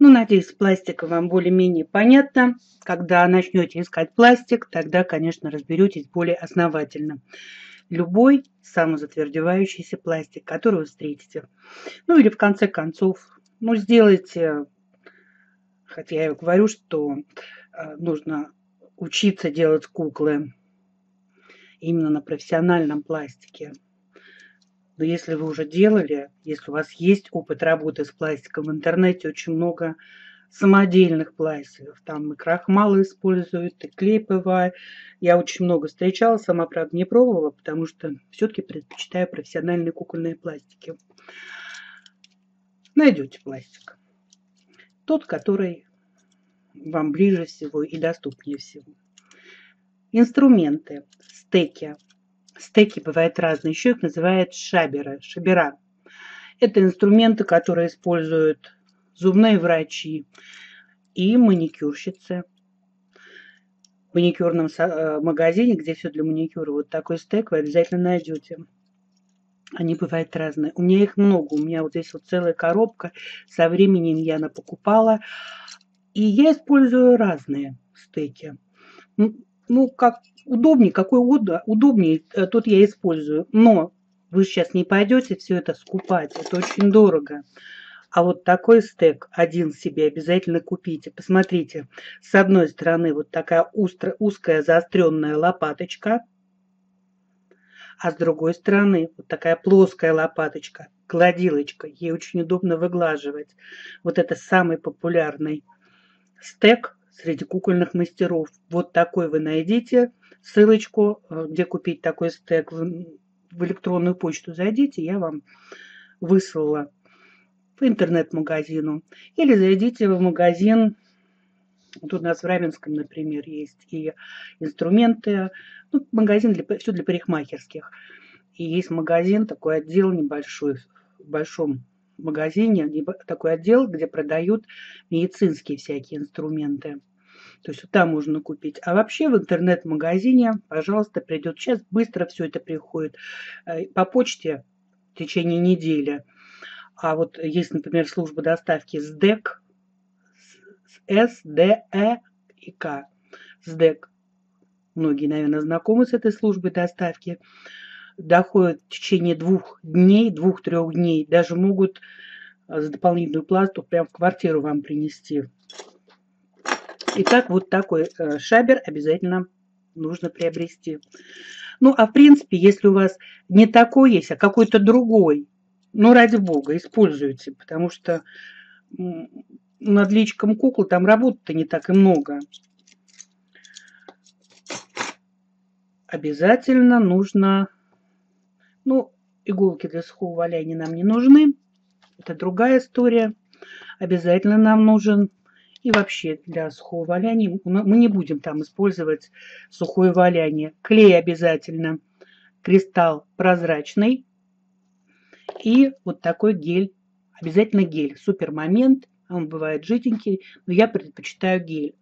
Ну, надеюсь, пластика вам более-менее понятно. Когда начнете искать пластик, тогда, конечно, разберетесь более основательно. Любой самозатвердевающийся пластик, который вы встретите. Ну, или в конце концов, ну, сделайте, хотя я говорю, что э, нужно учиться делать куклы именно на профессиональном пластике. Но если вы уже делали, если у вас есть опыт работы с пластиком, в интернете очень много самодельных пластиков. Там и крахмалы используют, и клей ПВА. Я очень много встречала, сама, правда, не пробовала, потому что все-таки предпочитаю профессиональные кукольные пластики. Найдете пластик. Тот, который вам ближе всего и доступнее всего. Инструменты, стеки, Стеки бывают разные. Еще их называют шаберы, шабера. Это инструменты, которые используют зубные врачи и маникюрщицы. В маникюрном э, магазине, где все для маникюра, вот такой стек вы обязательно найдете. Они бывают разные. У меня их много. У меня вот здесь вот целая коробка. Со временем я она покупала. И я использую разные стеки. Ну, как удобнее, какой удобнее, э, тот я использую. Но вы сейчас не пойдете все это скупать, это очень дорого. А вот такой стек один себе обязательно купите. Посмотрите, с одной стороны вот такая устро, узкая заостренная лопаточка, а с другой стороны вот такая плоская лопаточка, гладилочка. Ей очень удобно выглаживать. Вот это самый популярный стек среди кукольных мастеров. Вот такой вы найдите ссылочку, э, где купить такой стек, в электронную почту зайдите, я вам выслала в интернет-магазину. Или зайдите в магазин, тут у нас в Раменском, например, есть и инструменты, ну, магазин для, все для парикмахерских. И есть магазин, такой отдел небольшой, в большом магазине, такой отдел, где продают медицинские всякие инструменты. То есть там можно купить. А вообще в интернет-магазине, пожалуйста, придет. Сейчас быстро все это приходит. Э, по почте в течение недели. А вот есть, например, служба доставки СДЭК, С, Д, Э и К. СДЭК. Многие, наверное, знакомы с этой службой доставки. Доходят в течение двух дней, двух-трех дней. Даже могут э, за дополнительную плату прямо в квартиру вам принести. Итак, вот такой э, шабер обязательно нужно приобрести. Ну, а в принципе, если у вас не такой есть, а какой-то другой, ну, ради бога, используйте, потому что над личиком куклы там работы-то не так и много. Обязательно нужно, ну, иголки для сухого валяния нам не нужны, это другая история. Обязательно нам нужен и вообще для сухого валяния мы не будем там использовать сухое валяние. Клей обязательно, кристалл прозрачный и вот такой гель, обязательно гель, супер момент, он бывает жиденький, но я предпочитаю гель.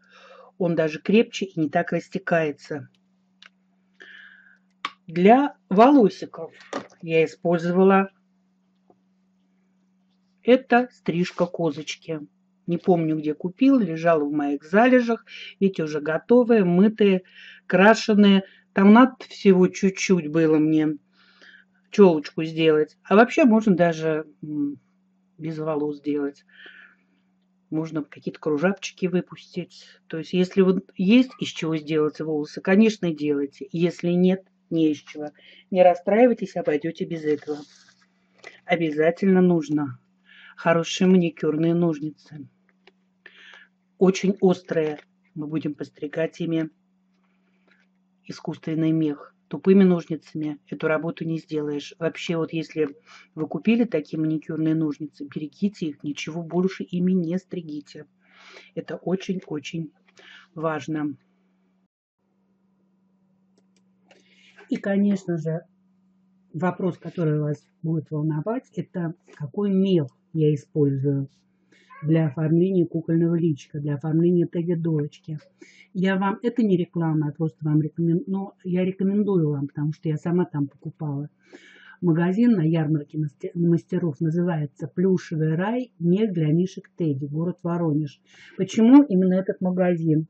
Он даже крепче и не так растекается. Для волосиков я использовала это стрижка козочки. Не помню, где купил, лежала в моих залежах. Эти уже готовые, мытые, крашеные. Там надо всего чуть-чуть было мне челочку сделать. А вообще можно даже без волос сделать. Можно какие-то кружавчики выпустить. То есть, если вот есть из чего сделать волосы, конечно, делайте. Если нет, не из чего. Не расстраивайтесь, обойдете без этого. Обязательно нужно хорошие маникюрные ножницы очень острые. Мы будем постригать ими искусственный мех. Тупыми ножницами эту работу не сделаешь. Вообще, вот если вы купили такие маникюрные ножницы, берегите их, ничего больше ими не стригите. Это очень-очень важно. И, конечно же, вопрос, который вас будет волновать, это какой мех я использую для оформления кукольного личика, для оформления теги-долочки. Я вам, это не реклама, я просто вам рекомендую, но я рекомендую вам, потому что я сама там покупала. Магазин на ярмарке мастеров называется «Плюшевый рай. Мех для мишек Тедди», город Воронеж. Почему именно этот магазин?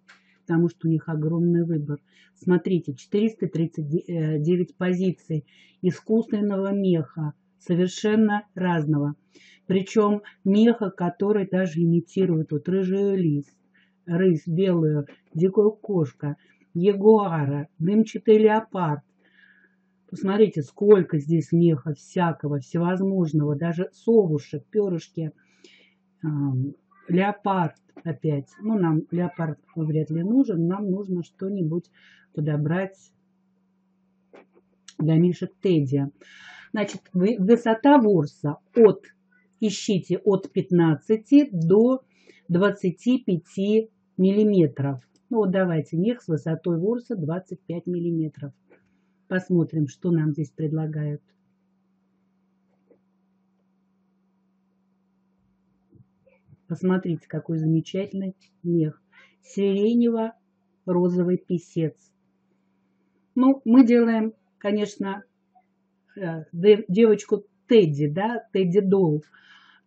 Потому что у них огромный выбор. Смотрите, 439 позиций искусственного меха, совершенно разного. Причем меха, который даже имитирует вот рыжий лис, рысь белую, дикую кошка, ягуара, дымчатый леопард, Посмотрите, сколько здесь меха всякого, всевозможного, даже совушек, перышки, э, леопард опять. Ну, нам леопард вряд ли нужен, нам нужно что-нибудь подобрать для мишек Тедди. Значит, высота ворса от, ищите от 15 до 25 миллиметров. Ну вот давайте, мех с высотой ворса 25 миллиметров. Посмотрим, что нам здесь предлагают. Посмотрите, какой замечательный мех. Сиренево-розовый писец. Ну, мы делаем, конечно, э, девочку Тедди, да, Тедди Долл.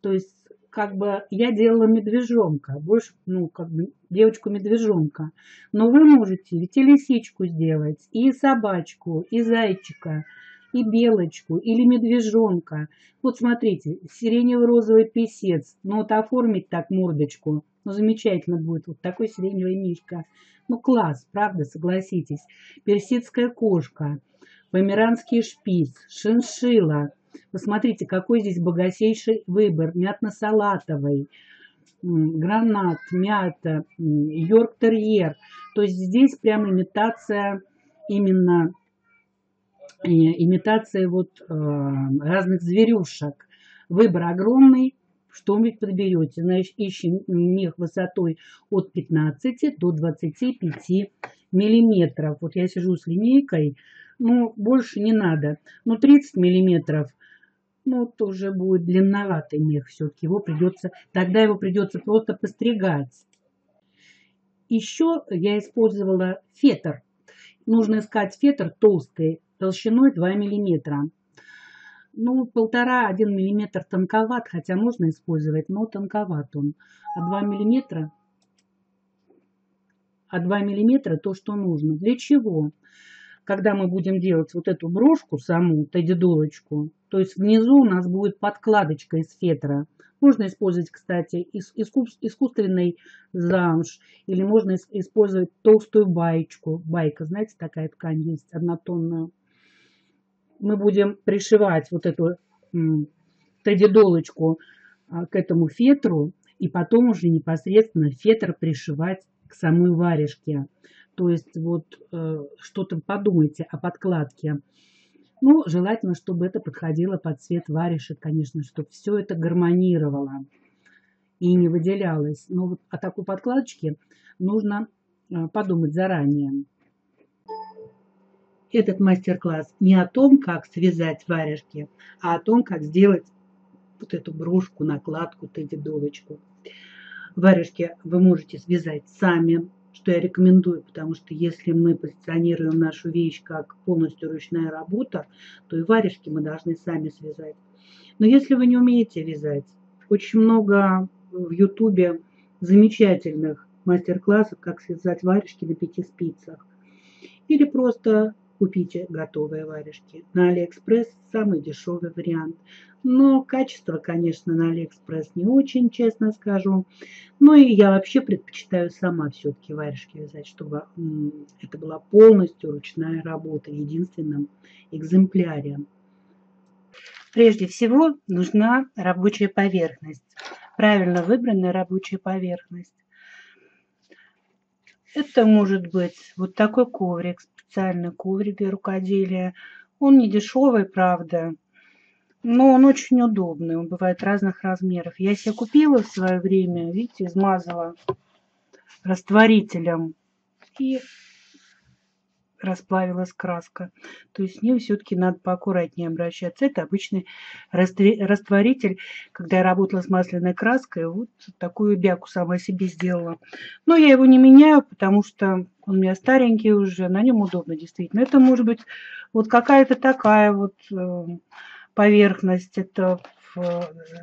То есть как бы я делала медвежонка, больше, ну, как бы девочку-медвежонка. Но вы можете ведь и лисичку сделать, и собачку, и зайчика, и белочку, или медвежонка. Вот смотрите, сиренево-розовый писец. Ну, вот оформить так мордочку, ну, замечательно будет. Вот такой сиреневый мишка. Ну, класс, правда, согласитесь. Персидская кошка, померанский шпиц, шиншила, Посмотрите, какой здесь богатейший выбор. Мятно-салатовый, гранат, мята, йорк-терьер. То есть здесь прям имитация именно э, имитация вот э, разных зверюшек. Выбор огромный, что вы подберете. Значит, ищем мех высотой от 15 до 25 миллиметров. Вот я сижу с линейкой, ну, больше не надо. Ну, 30 миллиметров это уже будет длинноватый мех все-таки. Его придется, тогда его придется просто постригать. Еще я использовала фетр. Нужно искать фетр толстый, толщиной 2 мм. Ну, полтора-один миллиметр тонковат, хотя можно использовать, но тонковат он. А 2 миллиметра, а 2 миллиметра то, что нужно. Для чего? когда мы будем делать вот эту брошку саму, тедидолочку, то есть внизу у нас будет подкладочка из фетра. Можно использовать, кстати, искусственный замш, или можно использовать толстую байчку. Байка, знаете, такая ткань есть, однотонная. Мы будем пришивать вот эту тедидолочку а, к этому фетру, и потом уже непосредственно фетр пришивать к самой варежке. То есть вот э, что-то подумайте о подкладке. Ну, желательно, чтобы это подходило под цвет варежек, конечно, чтобы все это гармонировало и не выделялось. Но вот о такой подкладочке нужно э, подумать заранее. Этот мастер-класс не о том, как связать варежки, а о том, как сделать вот эту брошку, накладку, тедди-долочку. Варежки вы можете связать сами, что я рекомендую, потому что если мы позиционируем нашу вещь как полностью ручная работа, то и варежки мы должны сами связать. Но если вы не умеете вязать, очень много в ютубе замечательных мастер-классов, как связать варежки на пяти спицах. Или просто купите готовые варежки. На Алиэкспресс самый дешевый вариант. Но качество, конечно, на Алиэкспресс не очень, честно скажу. Ну и я вообще предпочитаю сама все-таки варежки вязать, чтобы это была полностью ручная работа в единственном экземпляре. Прежде всего нужна рабочая поверхность. Правильно выбранная рабочая поверхность. Это может быть вот такой коврик, специальный коврик для рукоделия. Он не дешевый, правда, но он очень удобный. Он бывает разных размеров. Я себе купила в свое время, видите, измазала растворителем. И расплавилась краска. То есть с ним все-таки надо поаккуратнее обращаться. Это обычный растворитель. Когда я работала с масляной краской, вот такую бяку сама себе сделала. Но я его не меняю, потому что он у меня старенький уже, на нем удобно действительно. Это может быть вот какая-то такая вот э, поверхность. Это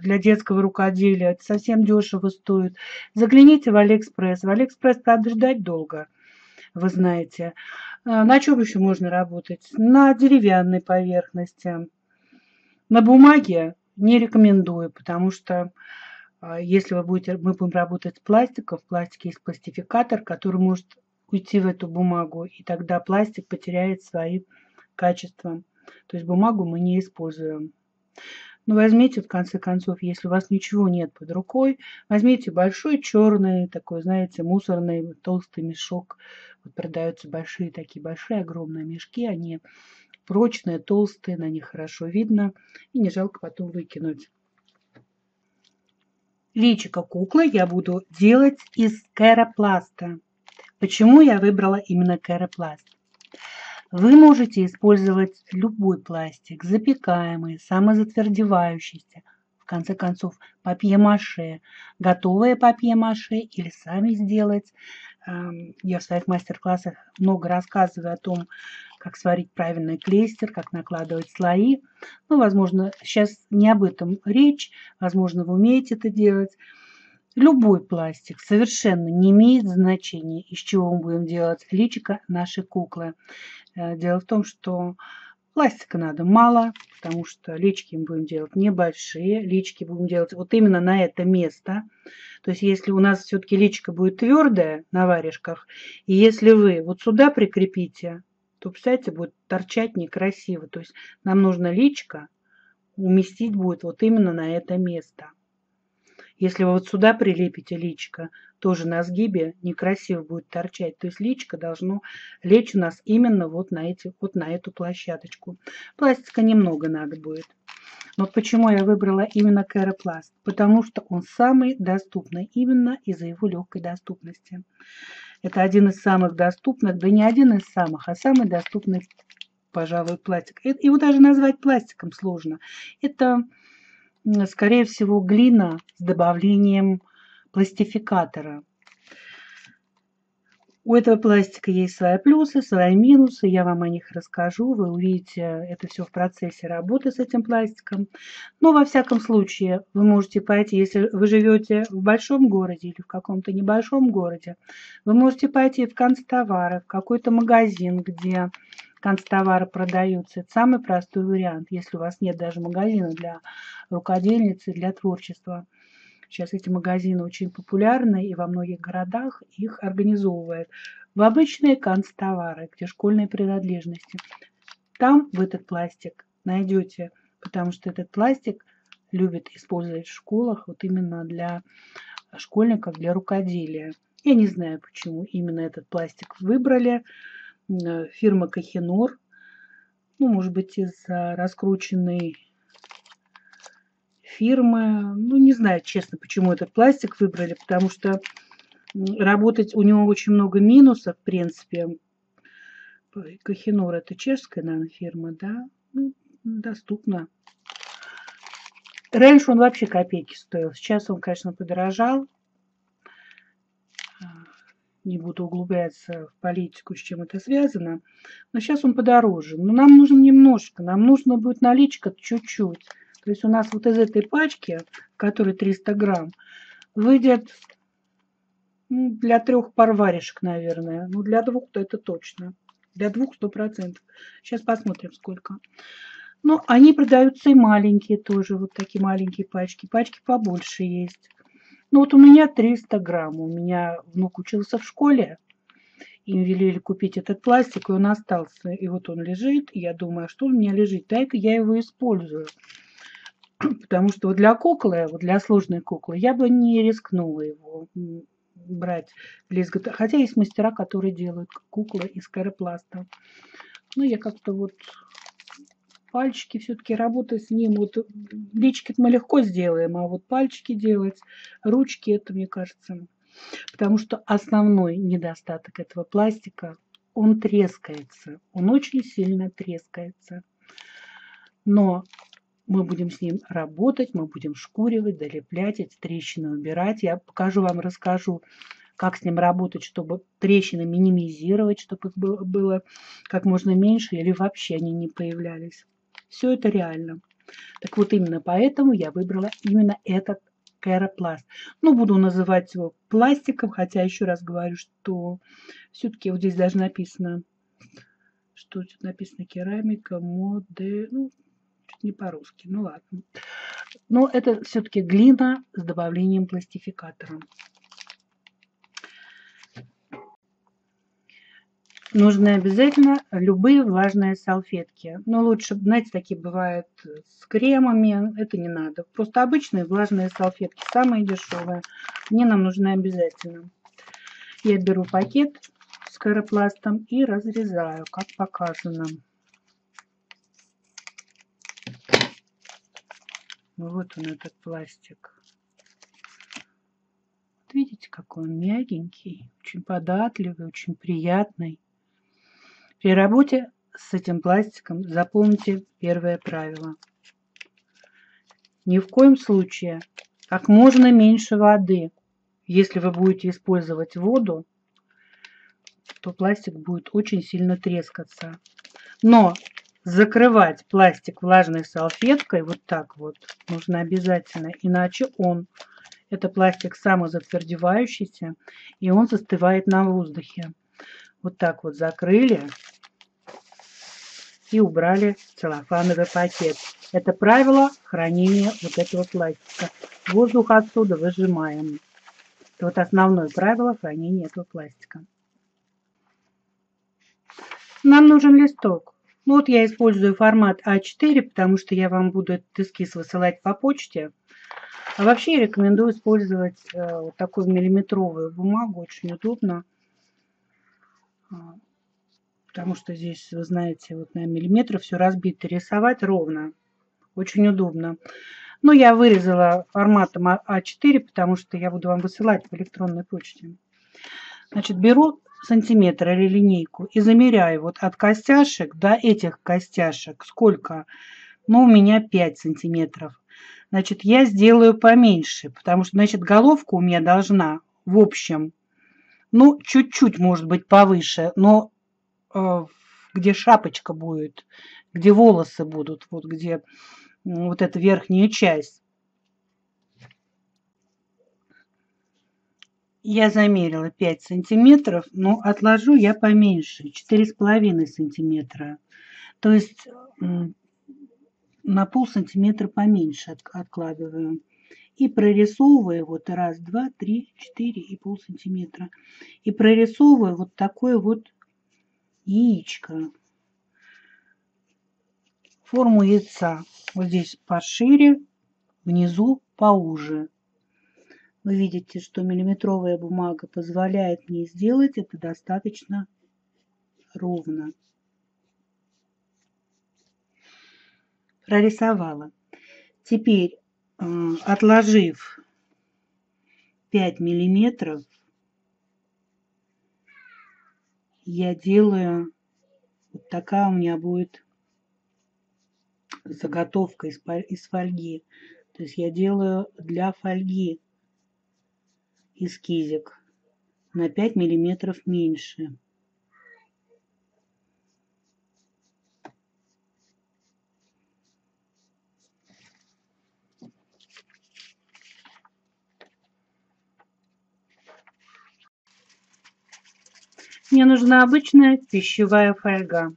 для детского рукоделия. Это совсем дешево стоит. Загляните в Алиэкспресс. В Алиэкспресс, правда, ждать долго, вы знаете. А, на чем еще можно работать? На деревянной поверхности. На бумаге не рекомендую, потому что а, если вы будете, мы будем работать с пластиком, в пластике есть пластификатор, который может уйти в эту бумагу, и тогда пластик потеряет свои качества. То есть бумагу мы не используем. Ну, возьмите, в конце концов, если у вас ничего нет под рукой, возьмите большой черный, такой, знаете, мусорный толстый мешок. Вот продаются большие такие, большие, огромные мешки. Они прочные, толстые, на них хорошо видно. И не жалко потом выкинуть. Личико куклы я буду делать из керопласта. Почему я выбрала именно керопласт? Вы можете использовать любой пластик, запекаемый, самозатвердевающийся, в конце концов, папье-маше, готовое папье-маше или сами сделать. Эм, я в своих мастер-классах много рассказываю о том, как сварить правильный клейстер, как накладывать слои. Ну, возможно, сейчас не об этом речь, возможно, вы умеете это делать. Любой пластик совершенно не имеет значения, из чего мы будем делать личико нашей куклы. Э, дело в том, что пластика надо мало, потому что лички мы будем делать небольшие. Лички будем делать вот именно на это место. То есть если у нас все-таки личка будет твердая на варежках, и если вы вот сюда прикрепите, то, представляете, будет торчать некрасиво. То есть нам нужно личка уместить будет вот именно на это место. Если вы вот сюда прилепите личико, тоже на сгибе некрасиво будет торчать. То есть личико должно лечь у нас именно вот на, эти, вот на эту площадочку. Пластика немного надо будет. Но почему я выбрала именно Керопласт? Потому что он самый доступный именно из-за его легкой доступности. Это один из самых доступных, да не один из самых, а самый доступный, пожалуй, пластик. Его даже назвать пластиком сложно. Это скорее всего, глина с добавлением пластификатора. У этого пластика есть свои плюсы, свои минусы. Я вам о них расскажу. Вы увидите это все в процессе работы с этим пластиком. Но во всяком случае, вы можете пойти, если вы живете в большом городе или в каком-то небольшом городе, вы можете пойти в констовары, в какой-то магазин, где канцтовары продаются. Это самый простой вариант, если у вас нет даже магазина для рукодельницы, для творчества. Сейчас эти магазины очень популярны, и во многих городах их организовывают. В обычные канцтовары, где школьные принадлежности. Там в этот пластик найдете, потому что этот пластик любят использовать в школах вот именно для школьников, для рукоделия. Я не знаю, почему именно этот пластик выбрали. Э, фирма Кахинор. Ну, может быть, из-за раскрученной фирмы. Ну, не знаю, честно, почему этот пластик выбрали, потому что работать у него очень много минусов, в принципе. Кахинор это чешская, наверное, фирма, да? Ну, доступно. Раньше он вообще копейки стоил. Сейчас он, конечно, подорожал не буду углубляться в политику, с чем это связано, но сейчас он подороже. Но нам нужно немножко, нам нужно будет наличка чуть-чуть. То есть у нас вот из этой пачки, в которой 300 грамм, выйдет ну, для трех пар варежек, наверное. Ну, для двух-то это точно. Для двух сто процентов. Сейчас посмотрим, сколько. Но они продаются и маленькие тоже, вот такие маленькие пачки. Пачки побольше есть. Ну вот у меня 300 грамм. У меня внук учился в школе. Им велели купить этот пластик, и он остался. И вот он лежит. Я думаю, а что у меня лежит? Дай-ка я его использую. Потому что вот для куклы, вот для сложной куклы, я бы не рискнула его брать для изготовления. Хотя есть мастера, которые делают куклы из каропласта. Но я как-то вот пальчики все-таки работать с ним. Вот лички мы легко сделаем, а вот пальчики делать, ручки, это, мне кажется, потому что основной недостаток этого пластика он трескается. Он очень сильно трескается. Но мы будем с ним работать, мы будем шкуривать, долеплять, эти трещины убирать. Я покажу вам, расскажу, как с ним работать, чтобы трещины минимизировать, чтобы их было, было как можно меньше или вообще они не появлялись. Все это реально. Так вот именно поэтому я выбрала именно этот керапласт. Ну, буду называть его пластиком, хотя еще раз говорю, что все-таки вот здесь даже написано, что тут написано керамика, моде, ну, чуть не по-русски, ну ладно. Но это все-таки глина с добавлением пластификатора. Нужны обязательно любые влажные салфетки. Но лучше, знаете, такие бывают с кремами. Это не надо. Просто обычные влажные салфетки, самые дешевые. Они нам нужны обязательно. Я беру пакет с каропластом и разрезаю, как показано. Вот он, этот пластик. Видите, какой он мягенький, очень податливый, очень приятный. При работе с этим пластиком запомните первое правило. Ни в коем случае как можно меньше воды. Если вы будете использовать воду, то пластик будет очень сильно трескаться. Но закрывать пластик влажной салфеткой вот так вот нужно обязательно, иначе он, это пластик самозатвердевающийся, и он застывает на воздухе. Вот так вот закрыли и убрали целлофановый пакет. Это правило хранения вот этого пластика. Воздух отсюда выжимаем. Это вот основное правило хранения этого пластика. Нам нужен листок. Ну вот я использую формат А4, потому что я вам буду этот эскиз высылать по почте. А вообще рекомендую использовать э, вот такую миллиметровую бумагу, очень удобно. А, потому что здесь, вы знаете, вот на миллиметр все разбито. Рисовать ровно. Очень удобно. Но я вырезала форматом А4, потому что я буду вам высылать по электронной почте. Значит, беру сантиметр или линейку и замеряю вот от костяшек до этих костяшек. Сколько? Ну, у меня 5 сантиметров. Значит, я сделаю поменьше, потому что, значит, головка у меня должна в общем, ну, чуть-чуть, может быть, повыше, но где шапочка будет, где волосы будут, вот где вот эта верхняя часть. Я замерила 5 сантиметров, но отложу я поменьше, 4,5 сантиметра. То есть на пол сантиметра поменьше откладываю. И прорисовываю вот раз, два, три, четыре и пол сантиметра. И прорисовываю вот такой вот яичко. Форму яйца вот здесь пошире, внизу поуже. Вы видите, что миллиметровая бумага позволяет мне сделать это достаточно ровно. Прорисовала. Теперь, э, отложив 5 миллиметров, я делаю, вот такая у меня будет заготовка из, из фольги. То есть я делаю для фольги эскизик на 5 миллиметров меньше. Мне нужна обычная пищевая фольга.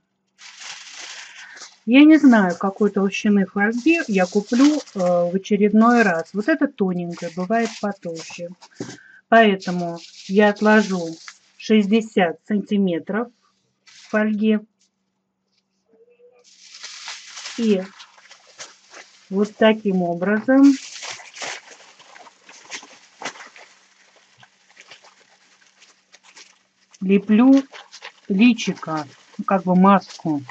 Я не знаю, какой толщины фольги я куплю э, в очередной раз. Вот это тоненькая, бывает потолще. Поэтому я отложу 60 сантиметров фольги. И вот таким образом леплю личика, ну, как бы маску.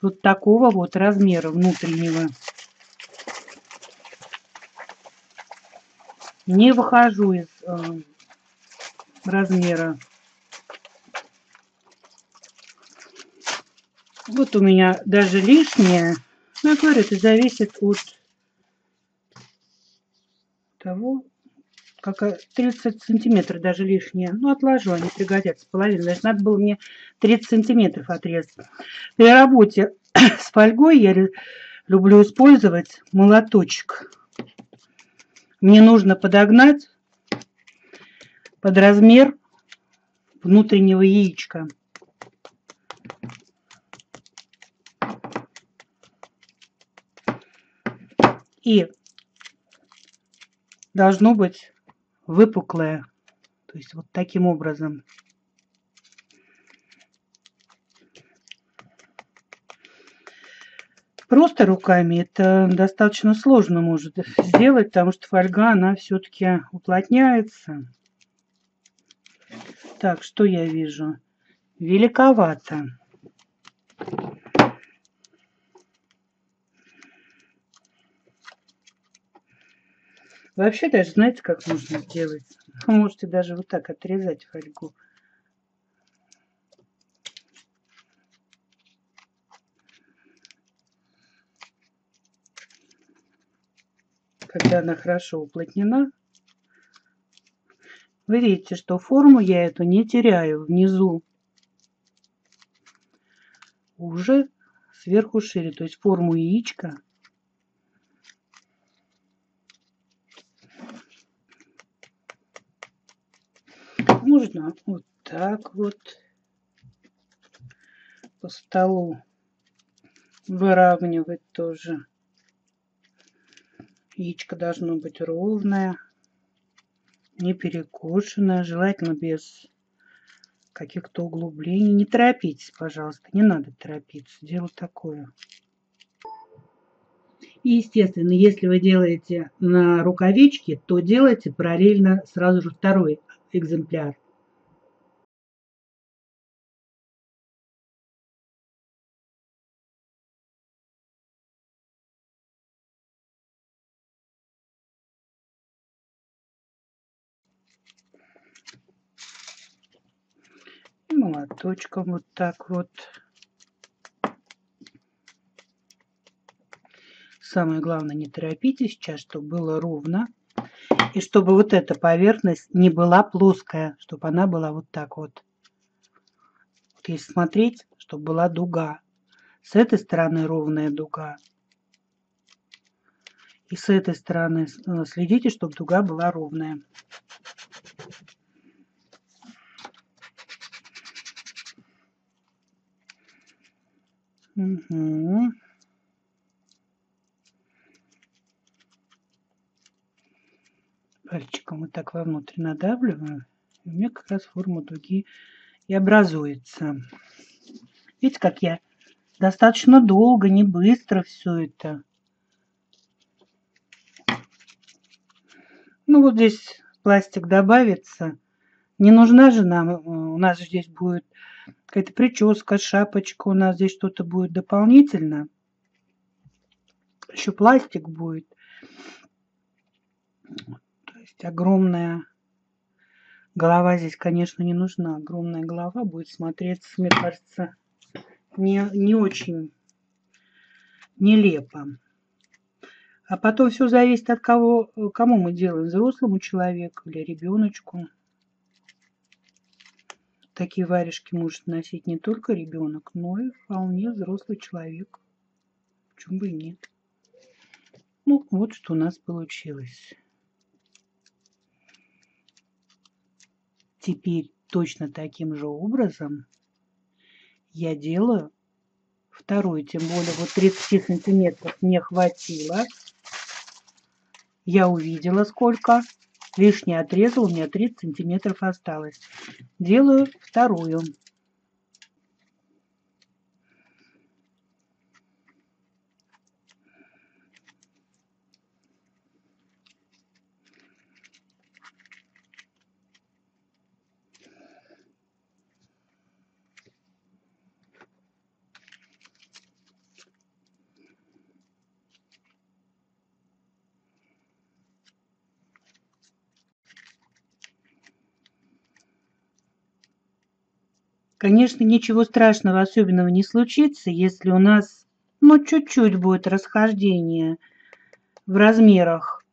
Вот такого вот размера внутреннего. Не выхожу из э, размера. Вот у меня даже лишнее. Ну, я говорю, это зависит от того, как 30 сантиметров даже лишнее. Ну, отложу, они пригодятся. Половину. Значит, надо было мне 30 сантиметров отрезать. При работе с фольгой я люблю использовать молоточек. Мне нужно подогнать под размер внутреннего яичка. И должно быть выпуклое. То есть вот таким образом. Просто руками это достаточно сложно может сделать, потому что фольга, она все-таки уплотняется. Так, что я вижу? Великовато. Вообще даже знаете, как можно сделать? Вы можете даже вот так отрезать фольгу. Когда она хорошо уплотнена, вы видите, что форму я эту не теряю внизу. Уже сверху шире, то есть форму яичка можно вот так вот по столу выравнивать тоже. Яичко должно быть ровное, не перекошенное, желательно без каких-то углублений. Не торопитесь, пожалуйста, не надо торопиться. Дело такое. И, естественно, если вы делаете на рукавичке, то делайте параллельно сразу же второй экземпляр. Молоточком вот так вот. Самое главное, не торопитесь сейчас, чтобы было ровно. И чтобы вот эта поверхность не была плоская, чтобы она была вот так вот. вот если смотреть, чтобы была дуга. С этой стороны ровная дуга. И с этой стороны э, следите, чтобы дуга была ровная. Угу. Пальчиком вот так вовнутрь надавливаю. И у меня как раз форма дуги и образуется. Видите, как я достаточно долго, не быстро все это. Ну вот здесь пластик добавится. Не нужна же нам, э, у нас здесь будет какая-то прическа, шапочка, у нас здесь что-то будет дополнительно. Еще пластик будет. То есть огромная голова здесь, конечно, не нужна. Огромная голова будет смотреться, мне кажется, не, не очень нелепо. А потом все зависит от кого, кому мы делаем, взрослому человеку или ребеночку. Такие варежки может носить не только ребенок, но и вполне взрослый человек. Почему бы и нет. Ну, вот что у нас получилось. Теперь точно таким же образом я делаю вторую, тем более вот 30 сантиметров мне хватило. Я увидела сколько. Лишний отрезал, у меня 30 сантиметров осталось. Делаю вторую. Конечно, ничего страшного особенного не случится, если у нас, ну, чуть-чуть будет расхождение в размерах.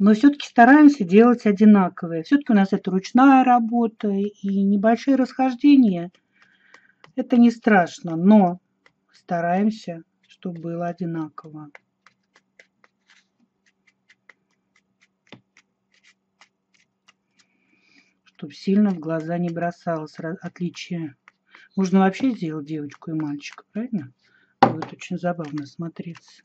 Но все-таки стараемся делать одинаковые. Все-таки у нас это ручная работа и небольшие расхождения. Это не страшно, но стараемся, чтобы было одинаково. Чтобы сильно в глаза не бросалось отличие. Можно вообще сделать девочку и мальчика, правильно? Будет очень забавно смотреться.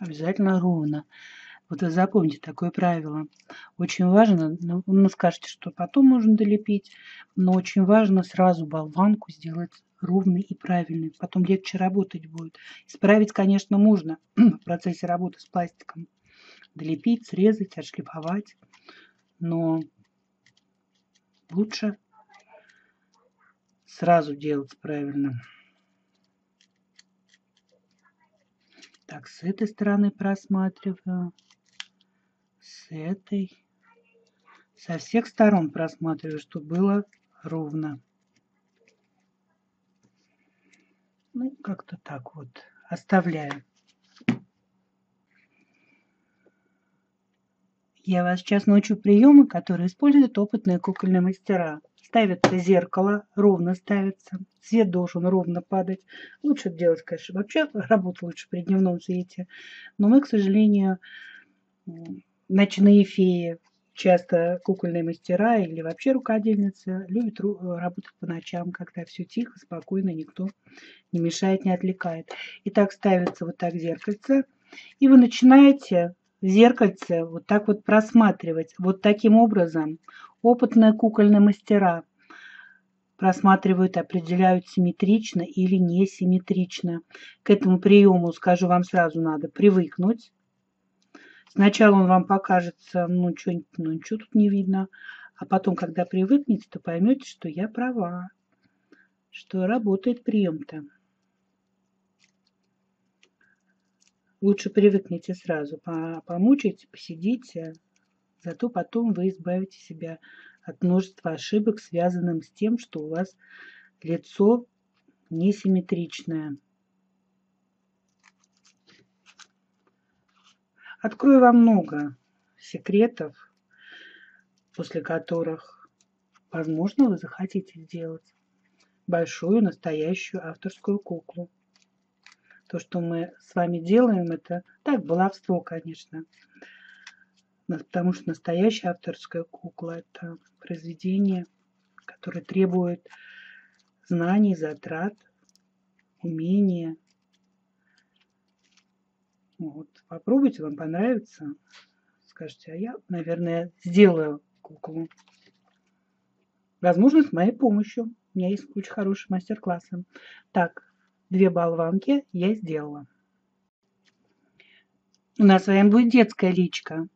Обязательно ровно. Вот запомните такое правило. Очень важно, ну, скажете, что потом можно долепить, но очень важно сразу болванку сделать ровной и правильной. Потом легче работать будет. Исправить, конечно, можно в процессе работы с пластиком. Долепить, срезать, отшлифовать. Но лучше сразу делать правильно. Так, с этой стороны просматриваю с этой. Со всех сторон просматриваю, чтобы было ровно. Ну, как-то так вот оставляю. Я вас сейчас научу приемы, которые используют опытные кукольные мастера. Ставится зеркало, ровно ставится. Свет должен ровно падать. Лучше делать, конечно, вообще работа лучше при дневном свете. Но мы, к сожалению, ночные феи, часто кукольные мастера или вообще рукодельницы любят работать по ночам, когда все тихо, спокойно, никто не мешает, не отвлекает. И так ставится вот так зеркальце, и вы начинаете зеркальце вот так вот просматривать. Вот таким образом опытные кукольные мастера просматривают, определяют симметрично или несимметрично. К этому приему, скажу вам сразу, надо привыкнуть Сначала он вам покажется, ну, что, ну ничего тут не видно. А потом, когда привыкнете, то поймете, что я права, что работает прием-то. Лучше привыкните сразу, помучайте, посидите, зато потом вы избавите себя от множества ошибок, связанных с тем, что у вас лицо несимметричное. Открою вам много секретов, после которых, возможно, вы захотите сделать большую настоящую авторскую куклу. То, что мы с вами делаем, это так, баловство, конечно. Потому что настоящая авторская кукла – это произведение, которое требует знаний, затрат, умения, вот, попробуйте, вам понравится. Скажите, а я, наверное, сделаю куклу. Возможно, с моей помощью. У меня есть очень хороший мастер-класс. Так, две болванки я сделала. У нас с вами будет детская личка.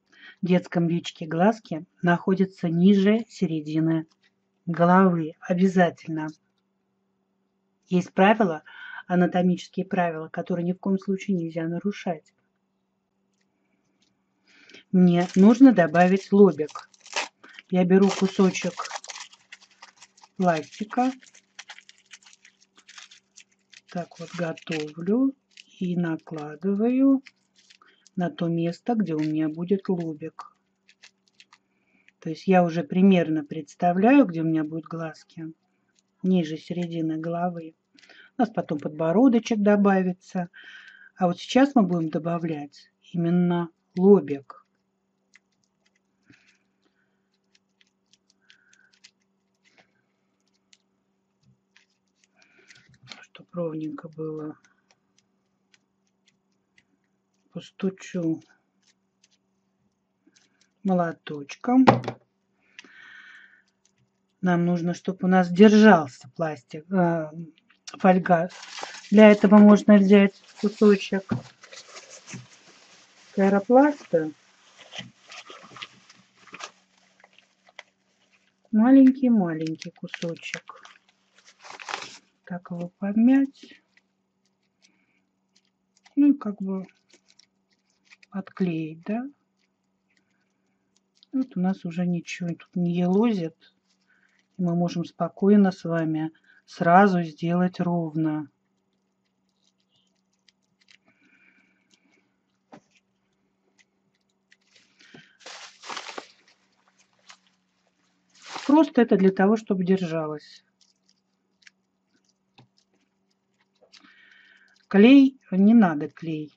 В детском личке глазки находятся ниже середины головы. Обязательно. Есть правила, анатомические правила, которые ни в коем случае нельзя нарушать. Мне нужно добавить лобик. Я беру кусочек пластика. Так вот готовлю и накладываю на то место, где у меня будет лобик. То есть я уже примерно представляю, где у меня будут глазки, ниже середины головы. У нас потом подбородочек добавится. А вот сейчас мы будем добавлять именно лобик. Чтобы ровненько было. Постучу молоточком. Нам нужно, чтобы у нас держался пластик, э, фольга. Для этого можно взять кусочек аэропласта. Маленький-маленький кусочек. так его подмять. Ну и как бы отклеить, да. Вот у нас уже ничего тут не елозит. И мы можем спокойно с вами сразу сделать ровно. Просто это для того, чтобы держалось. Клей, не надо клей.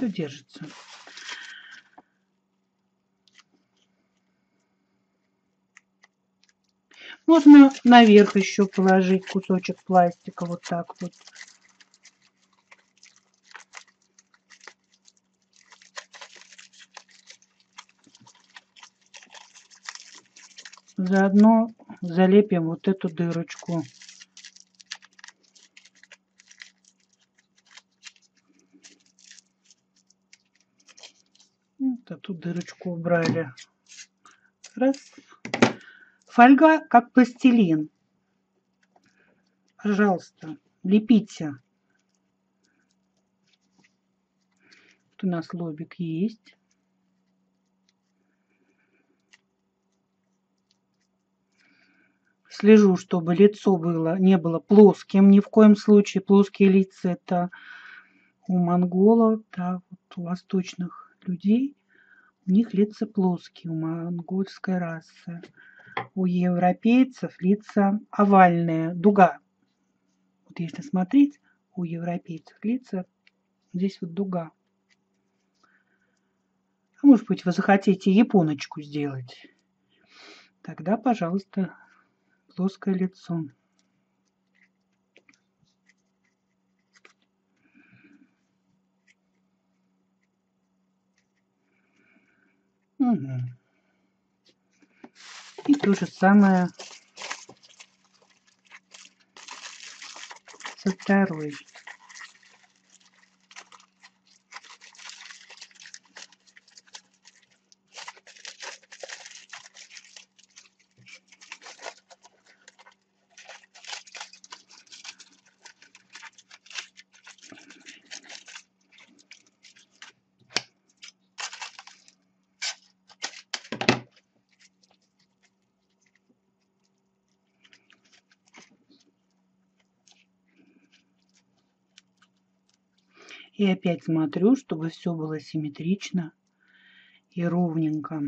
Все держится. Можно наверх еще положить кусочек пластика, вот так вот. Заодно залепим вот эту дырочку. Вот эту дырочку убрали. Раз. Фольга как пластилин. Пожалуйста, лепите. Вот у нас лобик есть. Слежу, чтобы лицо было, не было плоским. Ни в коем случае плоские лица это у монголов, да, вот у восточных людей. У них лица плоские, у монгольской расы. У европейцев лица овальные, дуга. Вот если смотреть, у европейцев лица здесь вот дуга. А может быть, вы захотите японочку сделать? Тогда, пожалуйста, плоское лицо. Угу. И то же самое со второй. И опять смотрю, чтобы все было симметрично и ровненько.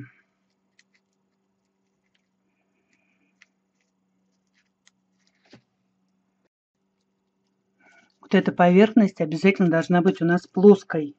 Вот эта поверхность обязательно должна быть у нас плоской.